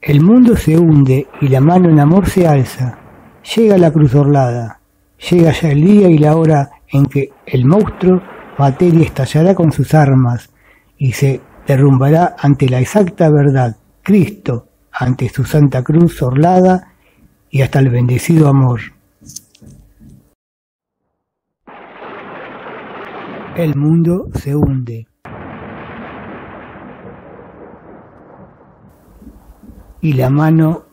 El mundo se hunde y la mano en amor se alza. Llega la cruz orlada. Llega ya el día y la hora en que el monstruo materia estallará con sus armas y se derrumbará ante la exacta verdad, Cristo, ante su santa cruz orlada y hasta el bendecido amor. El mundo se hunde. Y la mano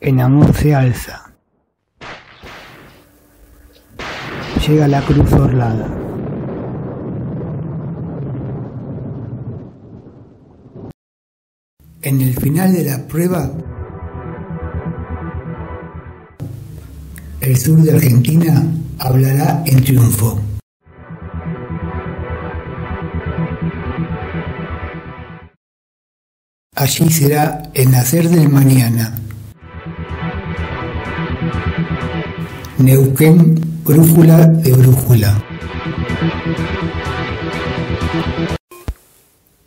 en amor se alza. Llega la cruz orlada. En el final de la prueba, el sur de Argentina hablará en triunfo. Allí será el nacer del mañana. Neuquén, brújula de brújula.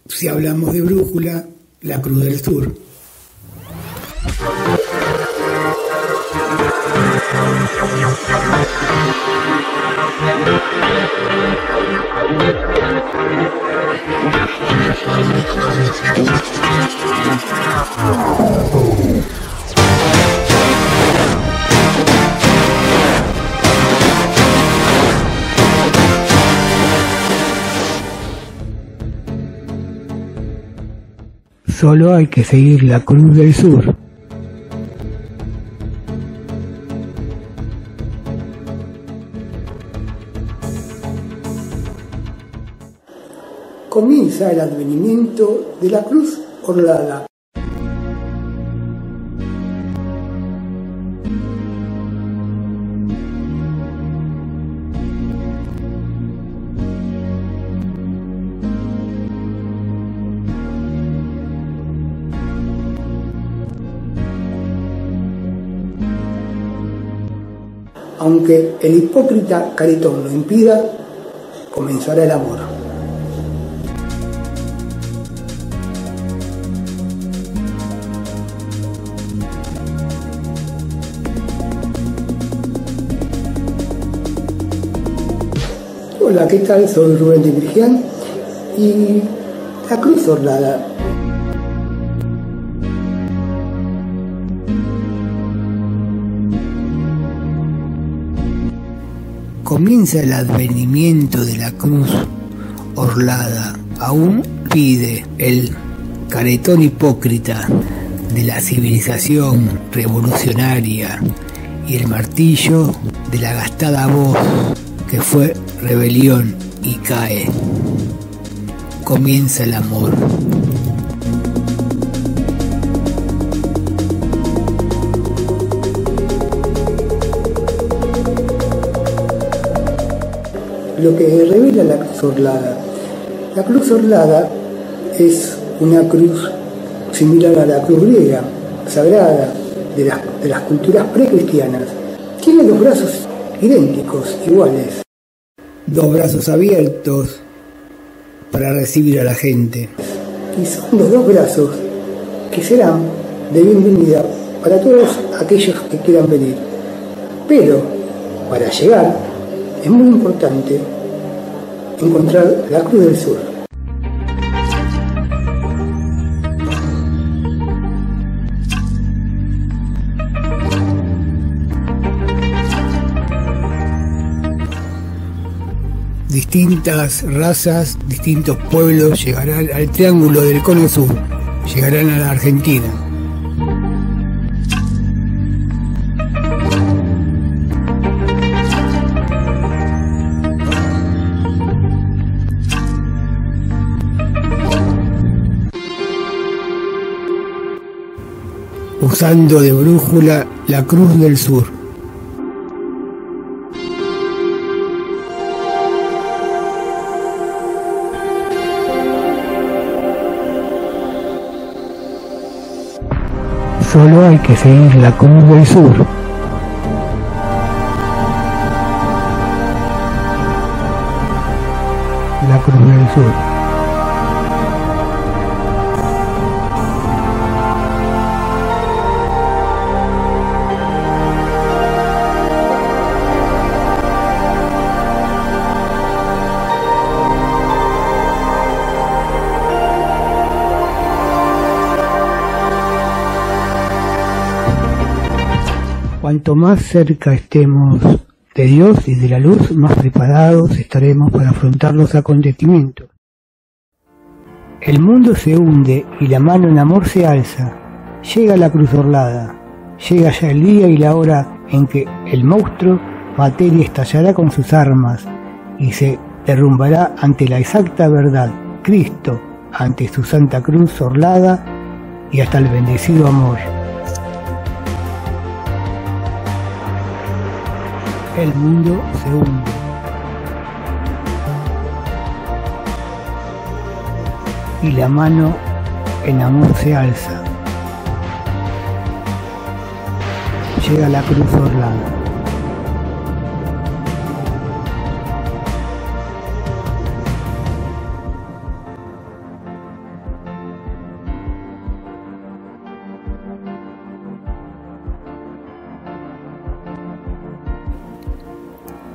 Si hablamos de brújula, la Cruz del Sur. Solo hay que seguir la Cruz del Sur. Comienza el advenimiento de la Cruz Orlada. Aunque el hipócrita Caretón lo impida, comenzará el amor. Hola, ¿qué tal? Soy Rubén de Virgian y la Cruz Orlada. Comienza el advenimiento de la Cruz Orlada. Aún pide el caretón hipócrita de la civilización revolucionaria y el martillo de la gastada voz que fue rebelión y cae. Comienza el amor. Lo que revela la cruz orlada. La cruz orlada es una cruz similar a la cruz griega, sagrada, de las, de las culturas precristianas. Tiene los brazos idénticos, iguales. Dos brazos abiertos para recibir a la gente. Y son los dos brazos que serán de bienvenida para todos aquellos que quieran venir. Pero para llegar es muy importante encontrar la Cruz del Sur. Distintas razas, distintos pueblos llegarán al triángulo del cono sur, llegarán a la Argentina. usando de brújula la Cruz del Sur. Solo hay que seguir la Cruz del Sur. La Cruz del Sur. Más cerca estemos de Dios y de la luz, más preparados estaremos para afrontar los acontecimientos. El mundo se hunde y la mano en amor se alza. Llega la cruz orlada. Llega ya el día y la hora en que el monstruo materia estallará con sus armas y se derrumbará ante la exacta verdad. Cristo ante su santa cruz orlada y hasta el bendecido amor. El mundo se hunde. Y la mano en amor se alza. Llega la cruz orlada.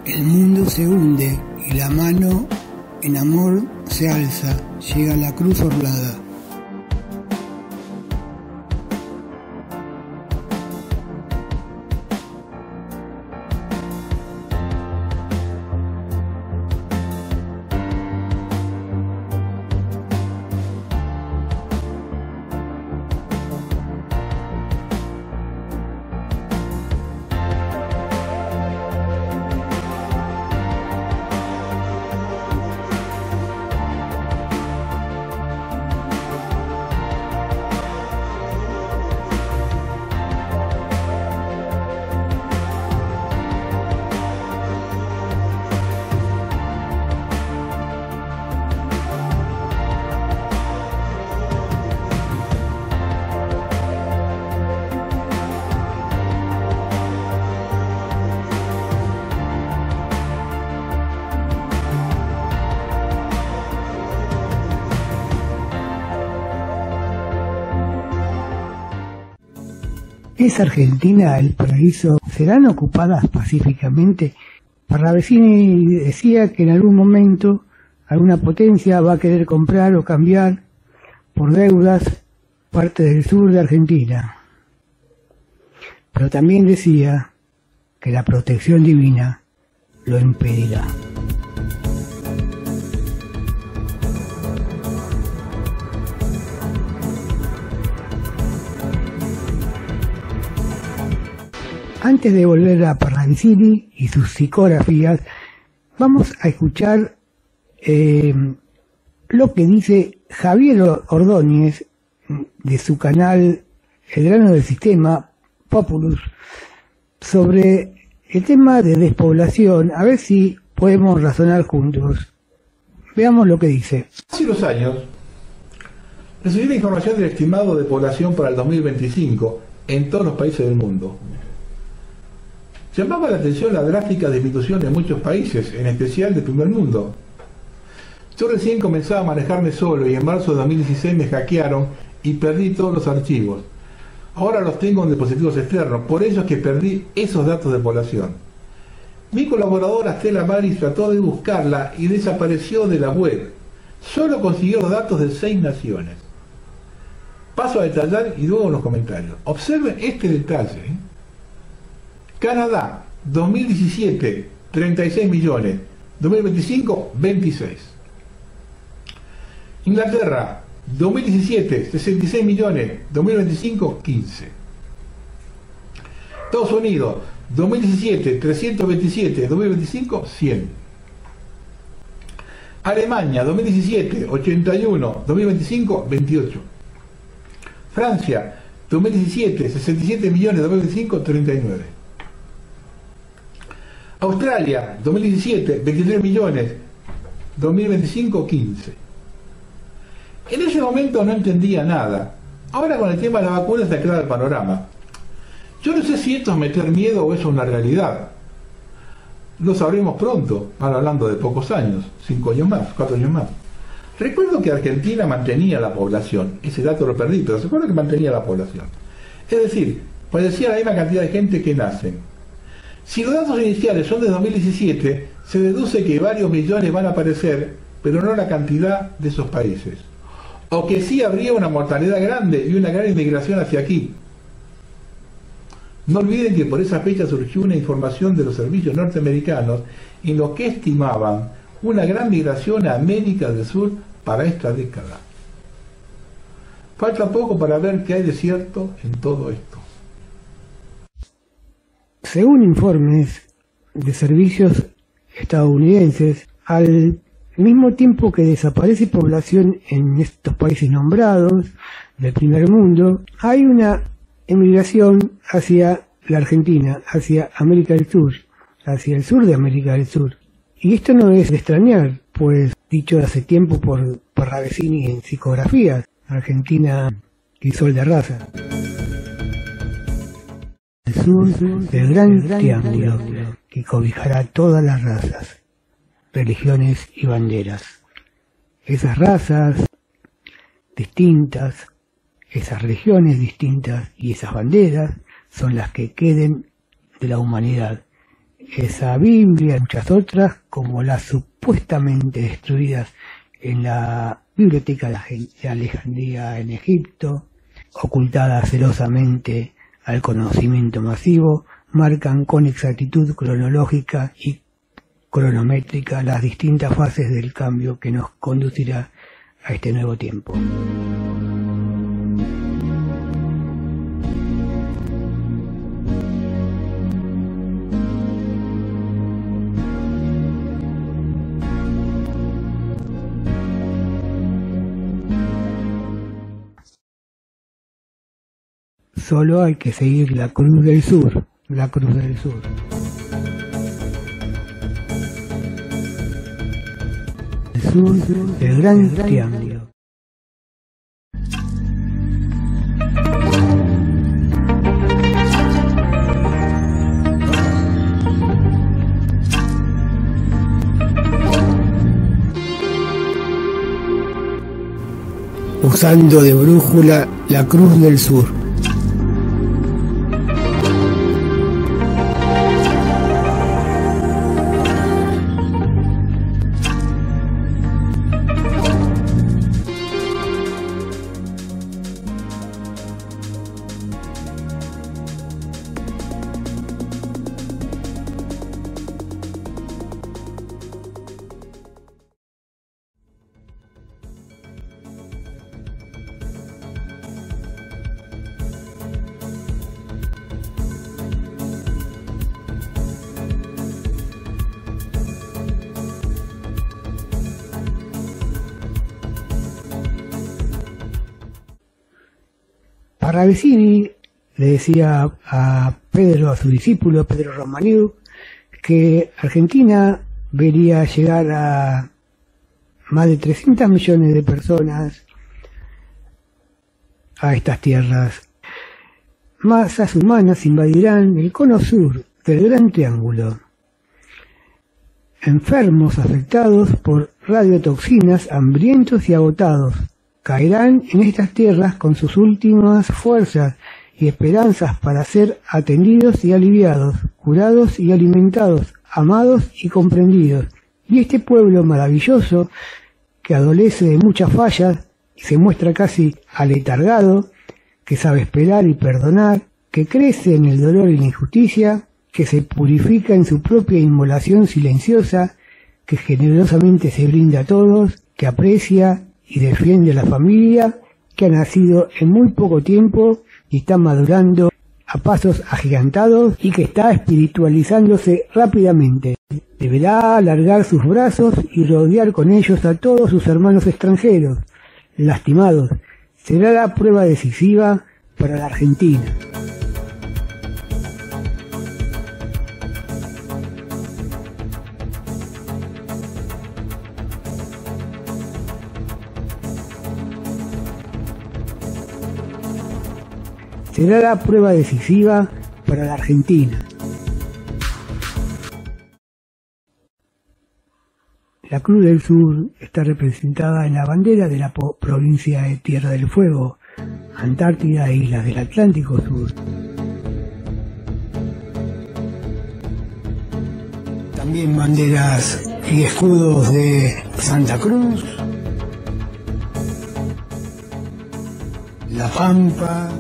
El mundo se hunde y la mano en amor se alza, llega la cruz orlada. ¿Es Argentina el paraíso? ¿Serán ocupadas pacíficamente? Parravicini decía que en algún momento alguna potencia va a querer comprar o cambiar por deudas parte del sur de Argentina. Pero también decía que la protección divina lo impedirá. Antes de volver a Parravicini y sus psicografías, vamos a escuchar eh, lo que dice Javier Ordóñez de su canal El grano del sistema, Populus, sobre el tema de despoblación, a ver si podemos razonar juntos. Veamos lo que dice. Hace unos años recibí la información del estimado de población para el 2025 en todos los países del mundo. Llamaba la atención la drástica disminución en muchos países, en especial del primer mundo. Yo recién comenzaba a manejarme solo y en marzo de 2016 me hackearon y perdí todos los archivos. Ahora los tengo en dispositivos externos, por ello es que perdí esos datos de población. Mi colaboradora Stella Maris trató de buscarla y desapareció de la web. Solo consiguió los datos de seis naciones. Paso a detallar y luego los comentarios. Observen este detalle. ¿Eh? Canadá, 2017, 36 millones. 2025, 26. Inglaterra, 2017, 66 millones. 2025, 15. Estados Unidos, 2017, 327. 2025, 100. Alemania, 2017, 81. 2025, 28. Francia, 2017, 67 millones. 2025, 39. Australia, 2017, 23 millones. 2025, 15. En ese momento no entendía nada. Ahora con el tema de la vacuna está claro el panorama. Yo no sé si esto es meter miedo o es una realidad. Lo sabremos pronto, ahora hablando de pocos años, cinco años más, cuatro años más. Recuerdo que Argentina mantenía la población, ese dato lo perdí, pero se acuerda que mantenía la población. Es decir, padecía la misma cantidad de gente que nacen. Si los datos iniciales son de 2017, se deduce que varios millones van a aparecer, pero no la cantidad de esos países. O que sí habría una mortalidad grande y una gran inmigración hacia aquí. No olviden que por esa fecha surgió una información de los servicios norteamericanos en lo que estimaban una gran migración a América del Sur para esta década. Falta poco para ver qué hay de cierto en todo esto. Según informes de servicios estadounidenses, al mismo tiempo que desaparece población en estos países nombrados del primer mundo, hay una emigración hacia la Argentina, hacia América del Sur, hacia el sur de América del Sur. Y esto no es de extrañar, pues dicho hace tiempo por Parravicini en psicografías, Argentina y sol de raza. Sur del gran triángulo que cobijará todas las razas, religiones y banderas. Esas razas distintas, esas religiones distintas y esas banderas son las que queden de la humanidad. Esa Biblia y muchas otras, como las supuestamente destruidas en la Biblioteca de Alejandría en Egipto, ocultadas celosamente al conocimiento masivo, marcan con exactitud cronológica y cronométrica las distintas fases del cambio que nos conducirá a este nuevo tiempo. Solo hay que seguir la Cruz del Sur, la Cruz del Sur. El sur del Gran Triángulo. Usando de brújula la Cruz del Sur. Ravesini le decía a Pedro, a su discípulo, Pedro Romaniu, que Argentina vería llegar a más de 300 millones de personas a estas tierras. Masas humanas invadirán el cono sur del Gran Triángulo. Enfermos afectados por radiotoxinas, hambrientos y agotados, caerán en estas tierras con sus últimas fuerzas y esperanzas para ser atendidos y aliviados, curados y alimentados, amados y comprendidos. Y este pueblo maravilloso, que adolece de muchas fallas y se muestra casi aletargado, que sabe esperar y perdonar, que crece en el dolor y la injusticia, que se purifica en su propia inmolación silenciosa, que generosamente se brinda a todos, que aprecia y defiende la familia que ha nacido en muy poco tiempo y está madurando a pasos agigantados y que está espiritualizándose rápidamente. Deberá alargar sus brazos y rodear con ellos a todos sus hermanos extranjeros, lastimados. Será la prueba decisiva para la Argentina. Será la prueba decisiva para la Argentina. La Cruz del Sur está representada en la bandera de la provincia de Tierra del Fuego, Antártida e Islas del Atlántico Sur. También banderas y escudos de Santa Cruz, La Pampa,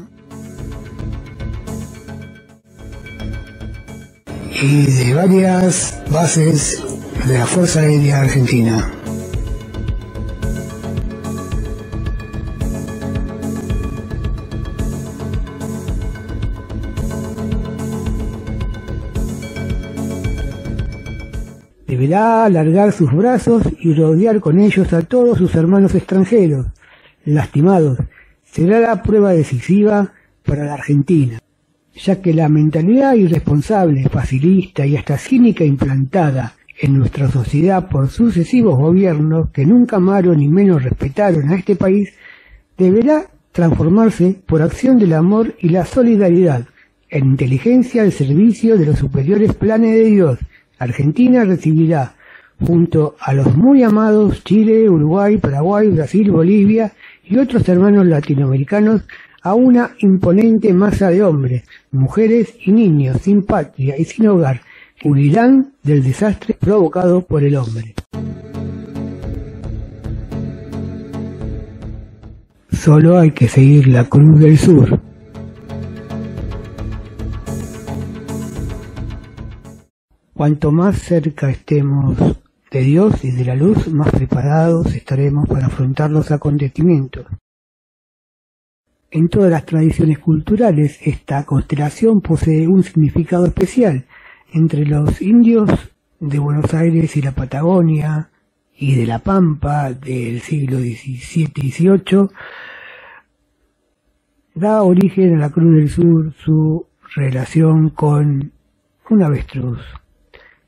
y de varias bases de la Fuerza Aérea Argentina. Deberá alargar sus brazos y rodear con ellos a todos sus hermanos extranjeros, lastimados. Será la prueba decisiva para la Argentina, ya que la mentalidad irresponsable, facilista y hasta cínica implantada en nuestra sociedad por sucesivos gobiernos que nunca amaron ni menos respetaron a este país, deberá transformarse por acción del amor y la solidaridad en inteligencia al servicio de los superiores planes de Dios. Argentina recibirá, junto a los muy amados Chile, Uruguay, Paraguay, Brasil, Bolivia y otros hermanos latinoamericanos, a una imponente masa de hombres, mujeres y niños sin patria y sin hogar, huirán del desastre provocado por el hombre. Solo hay que seguir la Cruz del Sur. Cuanto más cerca estemos de Dios y de la luz, más preparados estaremos para afrontar los acontecimientos. En todas las tradiciones culturales, esta constelación posee un significado especial. Entre los indios de Buenos Aires y la Patagonia y de la Pampa del siglo XVII y XVIII, da origen a la Cruz del Sur su relación con un avestruz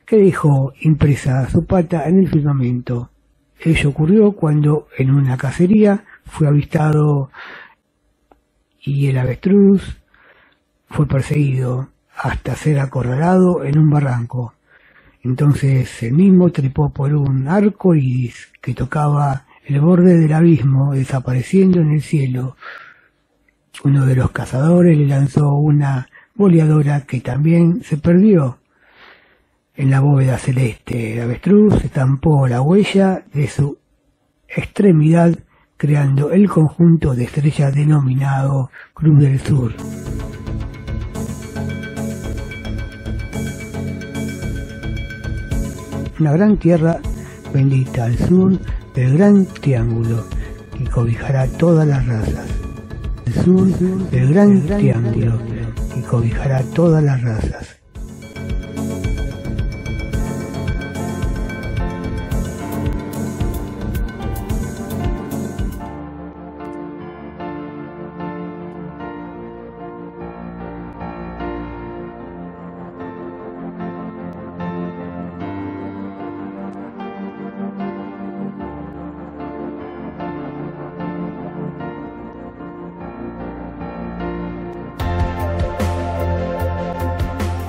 que dejó impresa su pata en el firmamento. Ello ocurrió cuando en una cacería fue avistado y el avestruz fue perseguido hasta ser acorralado en un barranco. Entonces el mismo trepó por un arco iris que tocaba el borde del abismo, desapareciendo en el cielo. Uno de los cazadores le lanzó una boleadora que también se perdió. En la bóveda celeste el avestruz estampó la huella de su extremidad creando el conjunto de estrellas denominado Cruz del Sur. Una gran tierra bendita al sur del gran triángulo que cobijará todas las razas. El sur del gran triángulo que cobijará todas las razas.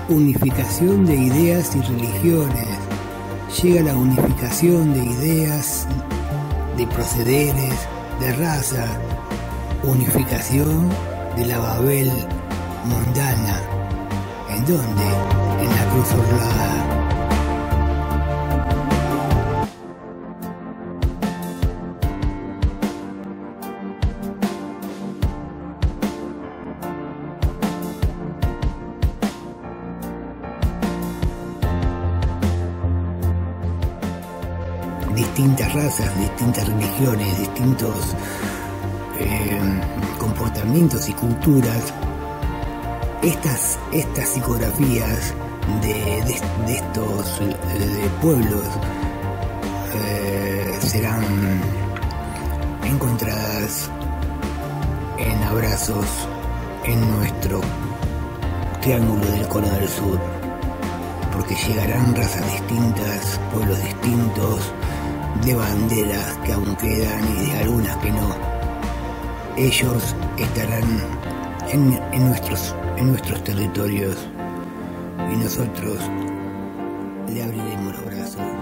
Unificación de ideas y religiones. Llega la unificación de ideas, de procederes, de raza. Unificación de la Babel mundana. ¿En dónde? En la Cruz Orlada. Distintas razas, distintas religiones, distintos eh, comportamientos y culturas, estas, estas psicografías de, estos pueblos eh, serán encontradas en abrazos en nuestro triángulo del cono del sur, porque llegarán razas distintas, pueblos distintos, de banderas que aún quedan y de algunas que no. Ellos estarán en, nuestros, en nuestros territorios y nosotros le abriremos los brazos.